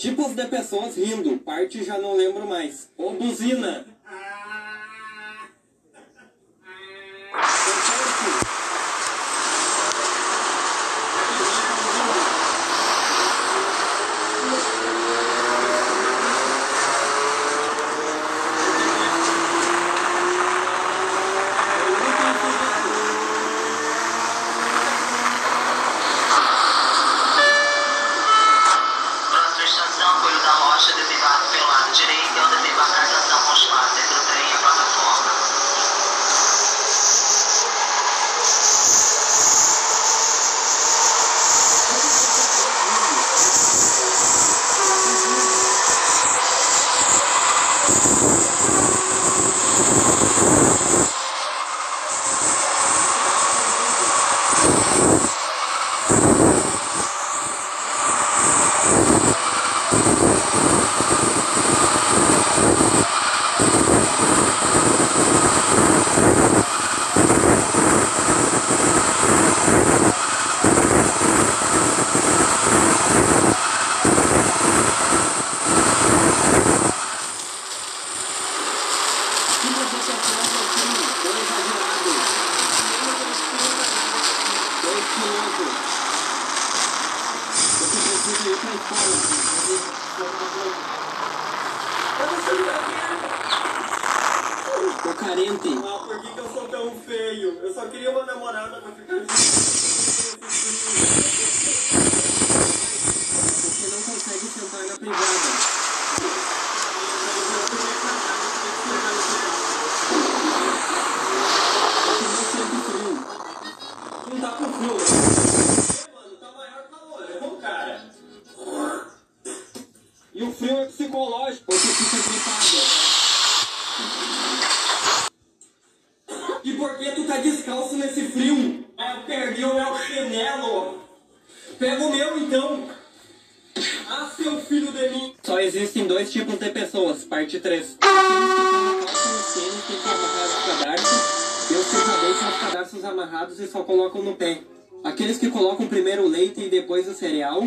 Tipos de pessoas rindo, parte já não lembro mais. Ou buzina. Ah, por que, que eu sou tão feio? Eu só queria uma namorada pra ficar junto. Nesse frio? Ah, eu perdi o meu chinelo. Pega o meu, então. Ah, seu filho de mim. Só existem dois tipos de pessoas, parte 3. Aqueles que têm que amarrar os cadarços, e os que já deixam os cadarços amarrados e só colocam no pé. Aqueles que colocam primeiro o leite e depois o cereal,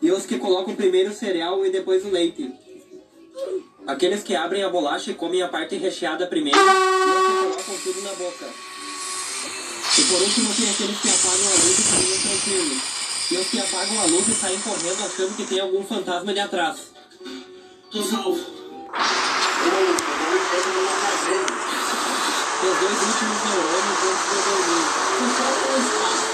e os que colocam primeiro o cereal e depois o leite. Aqueles que abrem a bolacha e comem a parte recheada primeiro, e os que colocam tudo na boca. E por último tem aqueles que apagam a luz e caminham tranquilos. E os que apagam a luz e saem correndo achando que tem algum fantasma ali atrás. Tô salvo. Os dois últimos neurônios antes de dormir. Tu só tem espaço.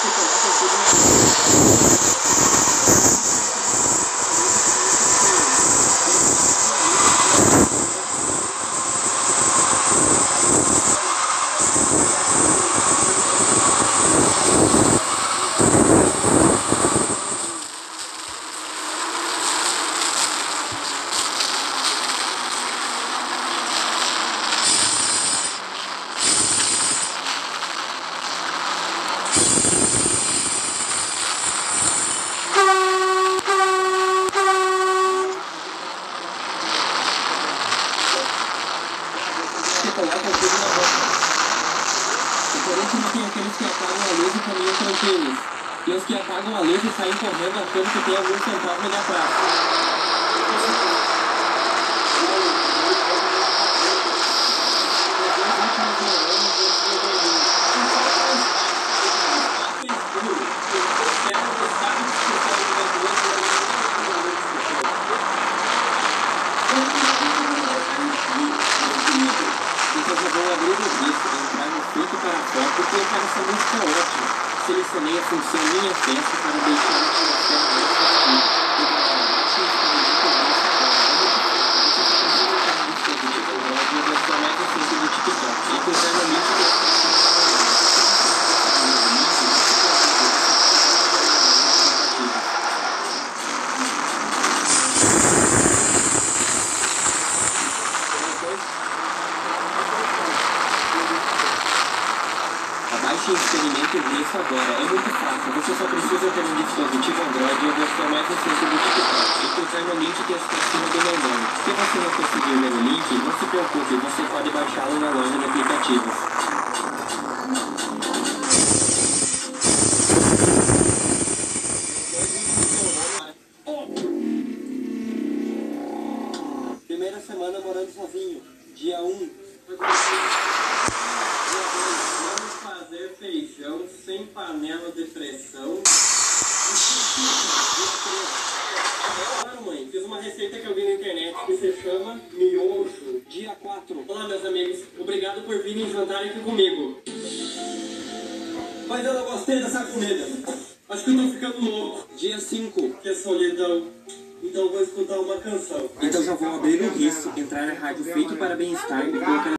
Se colocam tudo na boca. Se colocam tudo na boca. E por último tem aqueles que apagam a luz e caminham tranquilos. E os que apagam a luz e saem correndo achando que tem algum fantasma ali atrás. Os dois últimos neurônios antes de eu dormir. Então eu vou abrir o disco, entrar no filtro para foto, porque eu quero essa música ótima. A função Minha Festa para deixar Abaixe o experimento nisso agora. É muito fácil. Você só precisa ter um dispositivo Android e o versão mais recente do TikTok. E clicar no link que está acima do meu nome. Se você não conseguir ler o link, não se preocupe. Você pode baixá-lo na loja de aplicativos. Primeira semana morando sozinho. Dia 1. Que se chama miojo. Dia 4. Olá, meus amigos. Obrigado por virem jantar aqui comigo. Mas eu não gostei dessa comida. Acho que eu tô ficando louco. Dia 5. Que é solidão. Então vou escutar uma canção. Então já vou abrir o risco, entrar na rádio feito para bem-estar e colocar